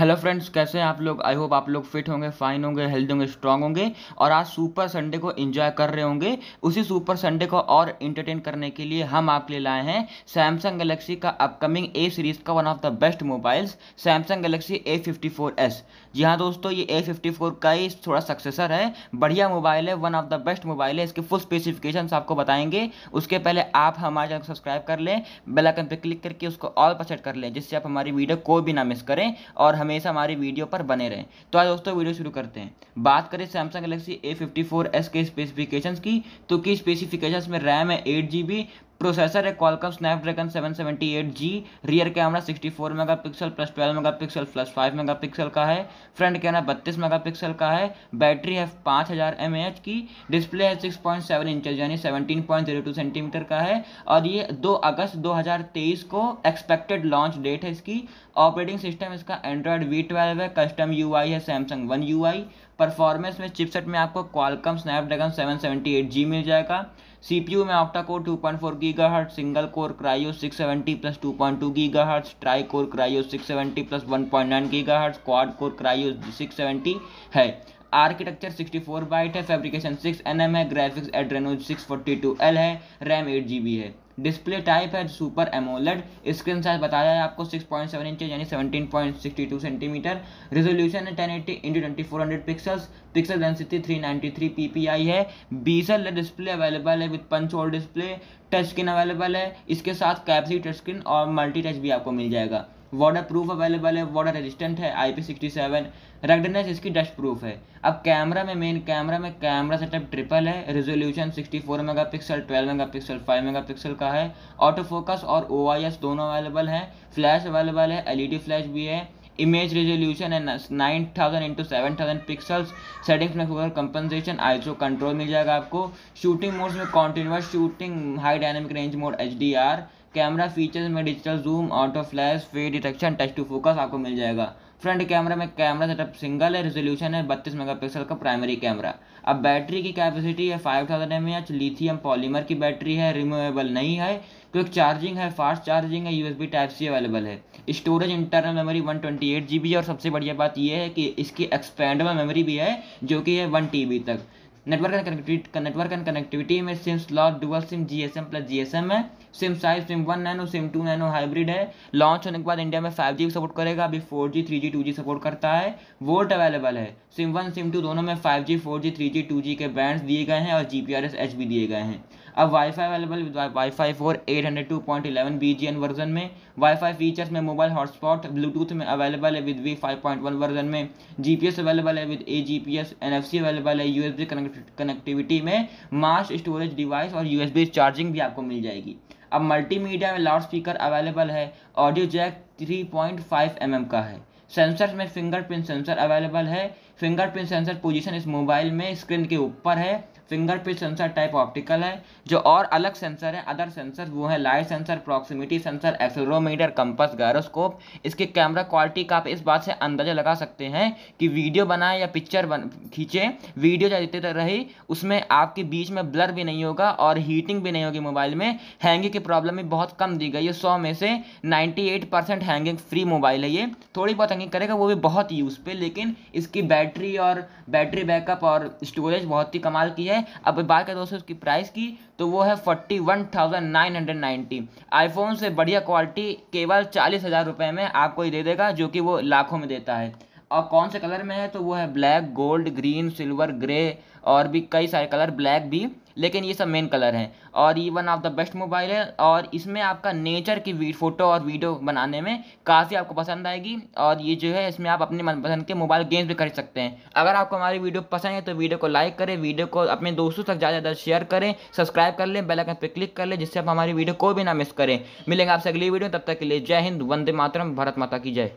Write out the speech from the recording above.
Hello friends कैसे हैं आप लोग? आई होप आप लोग फिट होंगे फाइन होंगे हेल्दी होंगे स्ट्रांग होंगे और आज सुपर संडे को एंजॉय कर रहे होंगे। उसी सुपर संडे को और इंटरटेन करने के लिए हम आपके लिए लाए हैं सैमसंग गैलेक्सी का अपकमिंग ए सीरीज़ का one of the best mobiles Samsung Galaxy A fifty four S G हाँ दोस्तों, ये ए फिफ्टी फोर का ही थोड़ा सक्सेसर है। बढ़िया मोबाइल है one of the best mobile है। इसके फुल स्पेसिफिकेशन आपको बताएँगे। उसके पहले आप हमारे चैनल सब्सक्राइब कर लें बेलाइकन पर क्लिक करके उसको ऑल पर सेट कर लें, जिससे आप हमारी वीडियो कोई भी ना मिस करें और हमेशा हमारी वीडियो पर बने रहें। तो आज दोस्तों वीडियो शुरू करते हैं। बात करें Samsung Galaxy A fifty four S के स्पेसिफिकेशन की तो की स्पेसिफिकेशंस में रैम है एट जी बी प्रोसेसर है Qualcomm Snapdragon 778G rear camera 64 megapixel plus 12 megapixel plus 5 megapixel का है फ्रंट कैमरा 32 मेगापिक्सल का है बैटरी है 5000 हज़ार की डिस्प्ले है 6.7 इंच यानी 17.02 सेंटीमीटर का है, और ये 2 अगस्त 2023 को एक्सपेक्टेड लॉन्च डेट है इसकी ऑपरेटिंग सिस्टम इसका एंड्रॉयड वी है कस्टम UI है सैमसंग वन यू परफॉर्मेंस में चिपसेट में आपको क्वालकम स्नैपड्रैगन 778G मिल जाएगा सीपीयू में octa core 2.4 gigahertz single core Kryo 670 plus two point two 2.2 gigahertz tri core Kryo 670 plus one point nine 1.9 gigahertz quad core Kryo 670 है। Architecture 64 byte है fabrication 6 NM है graphics Adreno 642L है RAM 8 GB है। Display type है, super AMOLED. Screen size बताया है आपको 6.7 inch यानी 17.62 सेंटीमीटर रेजोल्यूशन है 1080 eighty into twenty four hundred pixels pixel density 393 ppi है। बीसल डिस्प्ले अवेलेबल है with punch hole display touch screen available है। इसके साथ कैप्सी टच स्क्रीन और मल्टी टच भी आपको मिल जाएगा। वाटर प्रूफ अवेलेबल है वाटर रेजिस्टेंट है I P sixty seven ruggedness इसकी डस्ट प्रूफ है। अब कैमरा में मेन कैमरा में कैमरा सेटअप ट्रिपल है रेजोल्यूशन 64 मेगापिक्सल 12 मेगापिक्सल 5 मेगापिक्सल का है। ऑटो फोकस और ओ आई एस दोनों अवेलेबल हैं फ्लैश अवेलेबल है एलईडी फ्लैश भी है। इमेज रेजोल्यूशन है nine thousand into seven thousand pixels settings में कंपनसेशन आईसो कंट्रोल मिल जाएगा आपको। शूटिंग मोड्स में continuous shooting high dynamic range mode HDR camera features में digital zoom auto flash face detection touch to focus आपको मिल जाएगा। फ्रंट कैमरा में कैमरा सेटअप सिंगल है रेजोल्यूशन है, बत्तीस मेगापिक्सल का प्राइमरी कैमरा अब बैटरी की कैपेसिटी है five thousand M H lithium polymer की बैटरी है रिमूवेबल नहीं है क्विक चार्जिंग है फास्ट चार्जिंग है यूएसबी टाइप सी अवेलेबल है। Storage internal memory one twenty eight G B और सबसे बढ़िया बात यह है कि इसकी एक्सपेंडेबल मेमोरी भी है, जो कि है वन टी बी तक। Network and connectivity network and connectivity में SIM slot dual SIM G S M plus G S M है। SIM size SIM one nano SIM two nano hybrid है। Launch होने के बाद इंडिया में five जी support करेगा। अभी four G three G two G support करता है। वोल्ट अवेलेबल है। सिम वन सिम टू दोनों में five G four G three G two G के बैंड्स दिए गए हैं और G P R S H भी दिए गए हैं। अब WiFi available with WiFi four eight hundred two point eleven B G N version में। वाईफाई फीचर्स में मोबाइल हॉटस्पॉट ब्लूटूथ में अवेलेबल है with V five point one version में। जी पी एस अवेलेबल है with A G P S N F C available है U S B connectivity में। Mass storage device और U S B charging भी आपको मिल जाएगी। अब मल्टीमीडिया में लाउड स्पीकर अवेलेबल है audio jack three point mm का है। सेंसर में फिंगरप्रिंट सेंसर अवेलेबल है। फिंगरप्रिंट सेंसर पोजीशन इस मोबाइल में स्क्रीन के ऊपर है। फिंगरप्रिंट सेंसर टाइप ऑप्टिकल है, जो और अलग सेंसर है, अदर सेंसर वो है, light sensor, proximity sensor accelerometer compass, gyroscope. इसके कैमरा क्वालिटी का आप इस बात से अंदाज़ा लगा सकते हैं कि वीडियो बनाए या पिक्चर बन, खींचे, वीडियो देते तो रही, उसमें आपके बीच में ब्लर भी नहीं होगा और हीटिंग भी नहीं होगी मोबाइल में। हैंगिंग की प्रॉब्लम भी बहुत कम दी गई है, सौ में से ninety eight percent hanging free mobile है ये। थोड़ी बहुत हैंगिंग करेगा, वो भी बहुत यूज़ पे लेकिन इसकी बैटरी और बैटरी बैकअप और स्टोरेज बहुत ही कमाल की है। है। अब बात करें दोस्तों उसकी प्राइस की तो वो है forty one thousand nine hundred ninety iPhone से बढ़िया क्वालिटी केवल चालीस हज़ार रुपये में आपको ही दे देगा, जो कि वो लाखों में देता है। और कौन से कलर में है? तो वो है black gold green silver grey और भी कई सारे कलर ब्लैक भी लेकिन ये सब मेन कलर हैं। और ये one of the best mobile है और इसमें आपका नेचर की फ़ोटो और वीडियो बनाने में काफ़ी आपको पसंद आएगी और ये जो है, इसमें आप अपने मनपसंद के मोबाइल गेम्स भी खरीद सकते हैं। अगर आपको हमारी वीडियो पसंद है तो वीडियो को लाइक करें वीडियो को अपने दोस्तों तक ज़्यादा ज़्यादा शेयर करें सब्सक्राइब कर लें बेलाइकन पर क्लिक कर लें, जिससे आप हमारी वीडियो को भी ना मिस करें। मिलेंगे आपसे अगली वीडियो तब तक के लिए जय हिंद, वंदे मातरम, भारत माता की जय।